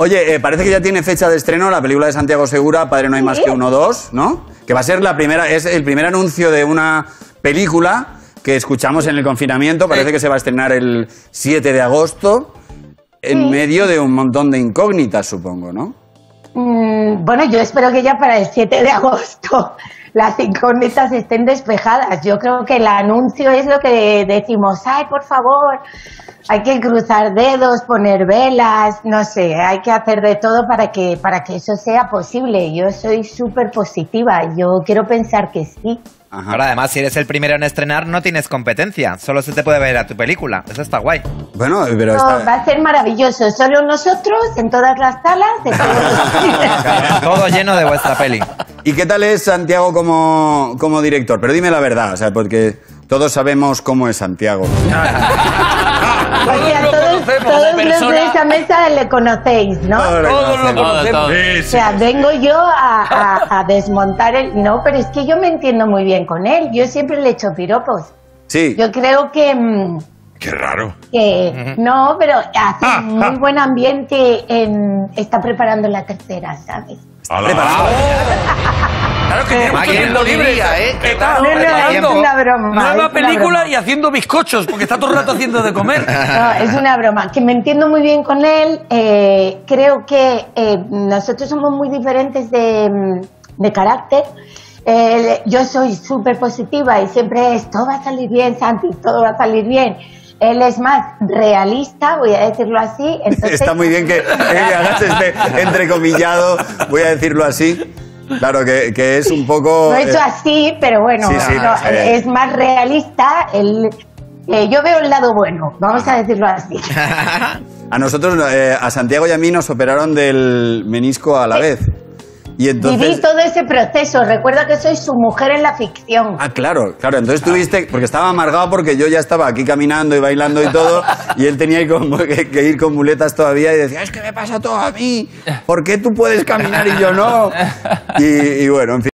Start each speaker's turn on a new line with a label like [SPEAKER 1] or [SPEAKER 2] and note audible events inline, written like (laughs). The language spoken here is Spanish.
[SPEAKER 1] Oye, eh, parece que ya tiene fecha de estreno la película de Santiago Segura, Padre no hay más que uno dos, ¿no? Que va a ser la primera, es el primer anuncio de una película que escuchamos en el confinamiento. Parece que se va a estrenar el 7 de agosto, en medio de un montón de incógnitas, supongo, ¿no?
[SPEAKER 2] Mm, bueno, yo espero que ya para el 7 de agosto (laughs) las incógnitas estén despejadas. Yo creo que el anuncio es lo que decimos, ay, por favor, hay que cruzar dedos, poner velas, no sé, hay que hacer de todo para que, para que eso sea posible. Yo soy súper positiva, yo quiero pensar que sí.
[SPEAKER 3] Ahora, además, si eres el primero en estrenar, no tienes competencia. Solo se te puede ver a tu película. Eso está guay.
[SPEAKER 1] Bueno, pero
[SPEAKER 2] No,
[SPEAKER 1] está-
[SPEAKER 2] va a ser maravilloso, solo nosotros en todas las salas. en todos (laughs) los-
[SPEAKER 3] Todo lleno de vuestra peli.
[SPEAKER 1] ¿Y qué tal es Santiago como, como director? Pero dime la verdad, o sea, porque todos sabemos cómo es Santiago.
[SPEAKER 2] Sea, todos, todos los de esa mesa le conocéis, ¿no?
[SPEAKER 1] Todos
[SPEAKER 4] lo
[SPEAKER 1] conocemos.
[SPEAKER 2] O sea, vengo yo a, a- a desmontar el... No, pero es que yo me entiendo muy bien con él. Yo siempre le echo piropos.
[SPEAKER 1] Sí,
[SPEAKER 2] Yo creo que... mm,
[SPEAKER 5] Qué raro.
[SPEAKER 2] que no, pero hace un muy buen ambiente en... Está preparando la tercera, ¿sabes?
[SPEAKER 5] Ala.
[SPEAKER 4] Claro que tiene mucho
[SPEAKER 3] ¿Quién
[SPEAKER 4] tiempo
[SPEAKER 3] lo
[SPEAKER 4] libre.
[SPEAKER 3] eh?
[SPEAKER 4] Está
[SPEAKER 2] No, no, es
[SPEAKER 4] preparando
[SPEAKER 2] una broma, es
[SPEAKER 4] Nueva película y haciendo bizcochos, porque está todo el rato haciendo de comer. (laughs)
[SPEAKER 2] No, es una broma. Que me entiendo muy bien con él. eh, creo que eh, nosotros somos muy diferentes de, mm, de carácter. Eh, yo soy súper positiva y siempre es, todo va a salir bien, Santi, todo va a salir bien. Él es más realista, voy a decirlo así. (laughs) Entonces,
[SPEAKER 1] está muy bien que, que hagas este (laughs) entrecomillado, voy a decirlo así. Claro, que, que es un poco...
[SPEAKER 2] Lo he hecho
[SPEAKER 1] eh,
[SPEAKER 2] así, pero bueno,
[SPEAKER 1] Sí, sí,
[SPEAKER 2] no,
[SPEAKER 1] está bien.
[SPEAKER 2] es más realista. Él, eh, yo veo el lado bueno, vamos a decirlo así. (laughs)
[SPEAKER 1] a nosotros, eh, a Santiago y a mí nos operaron del menisco a la vez. Y entonces...
[SPEAKER 2] Viví todo ese proceso. Recuerda que soy su mujer en la ficción.
[SPEAKER 1] Ah, claro, claro. Entonces tuviste, porque estaba amargado porque yo ya estaba aquí caminando y bailando y todo, y él tenía que ir con muletas todavía y decía, es que me pasa todo a mí, ¿por qué tú puedes caminar y yo no? Y, y bueno, en fin.